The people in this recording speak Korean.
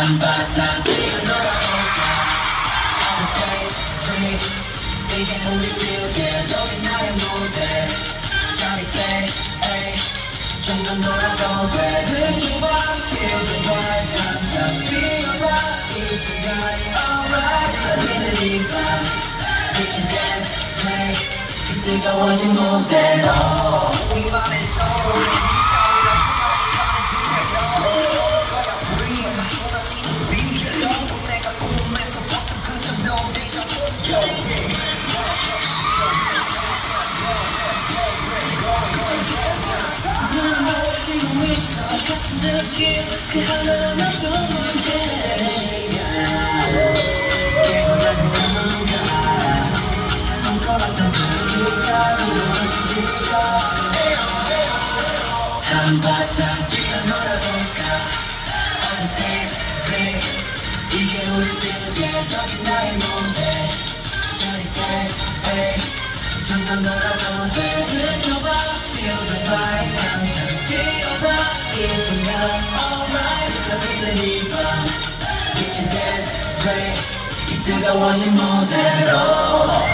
time by time, they know I hold down. On the stage, dreaming, they can only feel there. 너를 나의 무대, 짜릿해, ay. 좀더 놀아도 돼. 느낌 봐, feel the vibe. 당장 뛰어봐, 이 순간이 alright. it's a 사진을 입어, we can dance, play. 그 뜨거워진 무대, 너. 느낌 그 하나만 정확해 깨어나는 건가 꿈꿔봤던 그 이상으로 움직여 한바탕 뛰어놀아볼까 On the stage, play 이게 우리 뜨게 저기 나의 무대 짜릿해, hey 좀더 놀아도 돼 뜨거워진 무대로